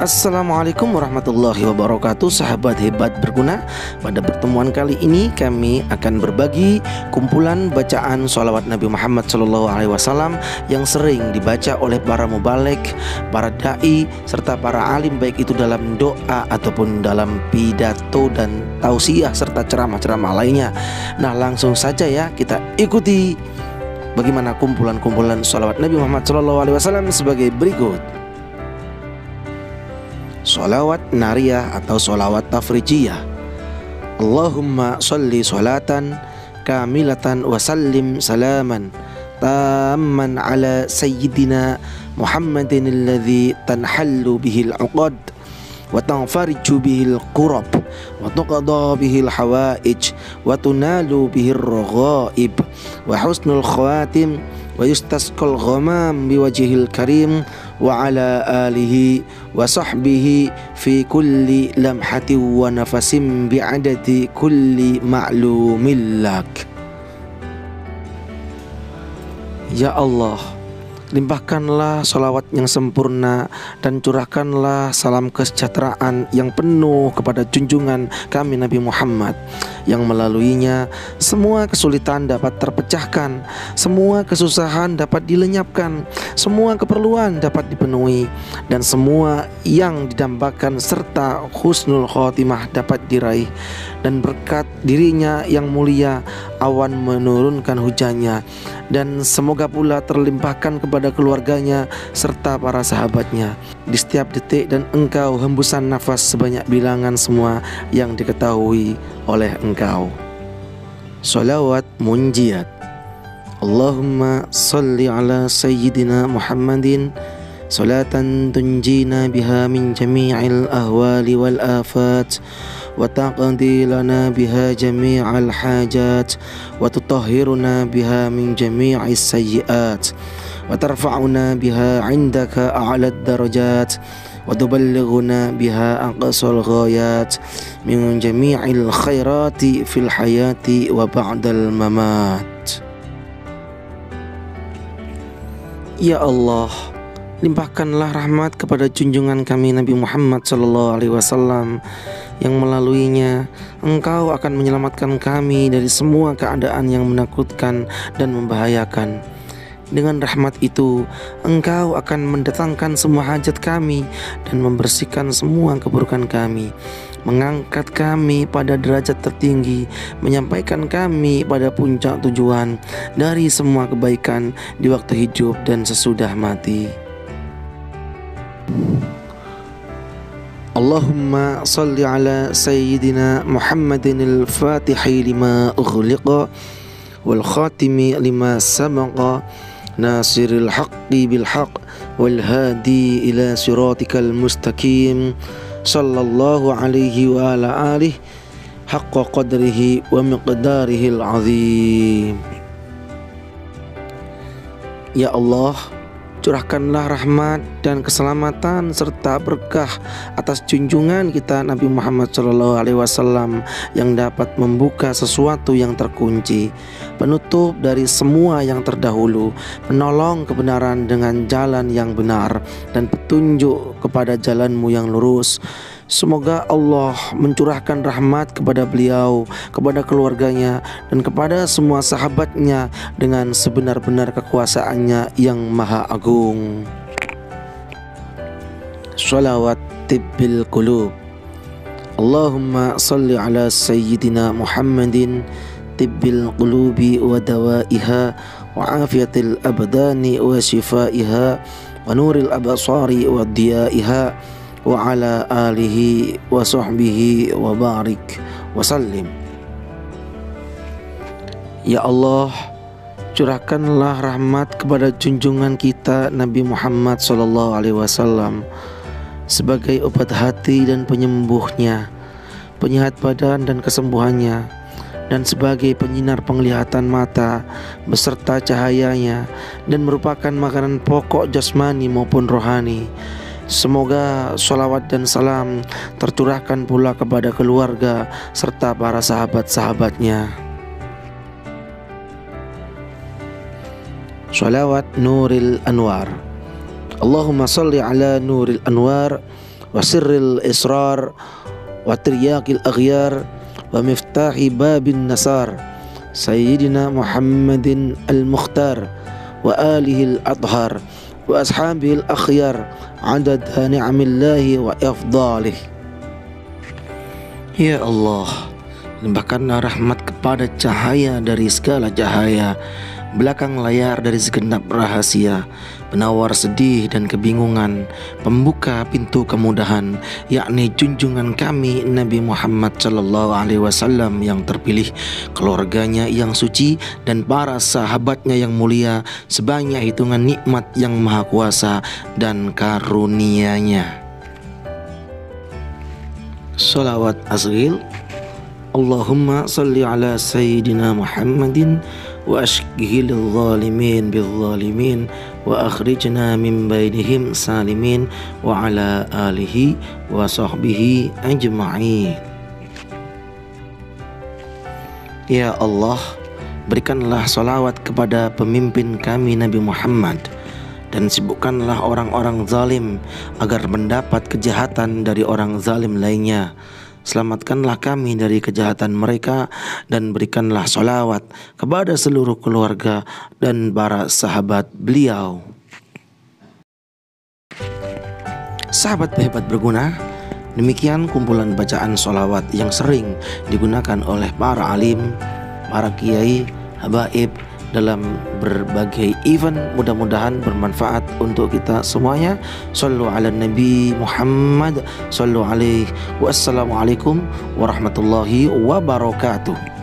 Assalamualaikum warahmatullahi wabarakatuh. Sahabat hebat berguna Pada pertemuan kali ini kami akan berbagi kumpulan bacaan sholawat Nabi Muhammad SAW Yang sering dibaca oleh para mubalik, para da'i Serta para alim baik itu dalam doa ataupun dalam pidato dan tausiah Serta ceramah-ceramah lainnya. Nah langsung saja ya kita ikuti Bagaimana kumpulan-kumpulan sholawat Nabi Muhammad SAW sebagai berikut Salawat nariyah atau salawat tafrijiyah. Allahumma salli salatan kamilatan wa sallim salaman tamman ala sayyidina Muhammadin alladhi tanhallu bihil uqad wa tanfariju bihil qurab wa tuqada bihil hawaij wa tunalu husnul khawatim wa yustasqal ghamam biwajhil karim wa ala alihi wa sahbihi fi kulli lamhati wa nafasim bi'adati kulli Limpahkanlah salawat yang sempurna dan curahkanlah salam kesejahteraan yang penuh kepada junjungan kami Nabi Muhammad. Yang melaluinya semua kesulitan dapat terpecahkan, semua kesusahan dapat dilenyapkan, semua keperluan dapat dipenuhi dan semua yang didambakan serta husnul khotimah dapat diraih dan berkat dirinya yang mulia awan menurunkan hujannya. Dan semoga pula terlimpahkan kepada keluarganya serta para sahabatnya. Di setiap detik dan engkau hembusan nafas sebanyak bilangan semua yang diketahui oleh engkau. Salawat munjiat. Allahumma salli ala sayyidina Muhammadin. Salatan tunjina biha min jami'il ahwali wal afat وتقضي لنا بها جميع الحاجات وتطهرنا بها من جميع السيئات وترفعنا بها عندك أعلى الدرجات وتبلغنا بها أقصى الغايات من جميع الخيرات في الحياة وبعد الممات. يا الله. Limpahkanlah rahmat kepada junjungan kami Nabi Muhammad sallallahu alaihi wasallam yang melaluinya engkau akan menyelamatkan kami dari semua keadaan yang menakutkan dan membahayakan. Dengan rahmat itu, engkau akan mendatangkan semua hajat kami dan membersihkan semua keburukan kami, mengangkat kami pada derajat tertinggi, menyampaikan kami pada puncak tujuan dari semua kebaikan di waktu hidup dan sesudah mati. اللهم صل على سيدنا محمد الفاتح لما أغلق والخاتم لما سبق ناصر الحق بالحق والهادي إلى صراطك المستقيم. صلى الله عليه وعلى آله حق قدره ومقداره العظيم. يا الله Curahkanlah rahmat dan keselamatan serta berkah atas junjungan kita Nabi Muhammad SAW yang dapat membuka sesuatu yang terkunci, penutup dari semua yang terdahulu, menolong kebenaran dengan jalan yang benar dan petunjuk kepada jalanmu yang lurus. Semoga Allah mencurahkan rahmat kepada beliau, kepada keluarganya, dan kepada semua sahabatnya dengan sebenar-benar kekuasaannya yang maha agung. Salawat tibbil qulub Allahumma salli ala sayyidina Muhammadin tibbil qulubi wa dawaiha wa afiyatil abdani wa shifaiha wa nuril abasari wa diyaiha wa ala alihi wa sahbihi wa barik wa sallim. Ya Allah curahkanlah rahmat kepada junjungan kita Nabi Muhammad sallallahu alaihi wasallam sebagai obat hati dan penyembuhnya penyehat badan dan kesembuhannya dan sebagai penyinar penglihatan mata beserta cahayanya dan merupakan makanan pokok jasmani maupun rohani Semoga sholawat dan salam tercurahkan pula kepada keluarga serta para sahabat-sahabatnya. Sholawat Nuril Anwar. Allahumma salli ala Nuril Anwar wa sirril israr wa tiryaqil aghyar wa miftahi babin nasar. Sayyidina Muhammadin al-Mukhtar wa alihi al-Athhar wa ashabil akhyar adad ni'amillahi wa afdalih. Ya Allah limpahkanlah rahmat kepada cahaya dari segala cahaya belakang layar dari segenap rahasia, penawar sedih dan kebingungan, pembuka pintu kemudahan, yakni junjungan kami Nabi Muhammad sallallahu alaihi wasallam yang terpilih, keluarganya yang suci dan para sahabatnya yang mulia, sebanyak hitungan nikmat yang maha kuasa dan karunia-Nya. Salawat asghil Allahumma salli ala Sayyidina Muhammadin min bainihim salimin wa ala alihi wa sahbihi ajma'in Ya Allah berikanlah salawat kepada pemimpin kami Nabi Muhammad dan sibukkanlah orang-orang zalim agar mendapat kejahatan dari orang zalim lainnya Selamatkanlah kami dari kejahatan mereka dan berikanlah solawat kepada seluruh keluarga dan para sahabat beliau. Sahabat hebat berguna, demikian kumpulan bacaan solawat yang sering digunakan oleh para alim, para kiai, habaib, dalam berbagai event. Mudah-mudahan bermanfaat untuk kita semuanya. Sallu ala nabi Muhammad. Sallu alaihi wassalamualaikum warahmatullahi wabarakatuh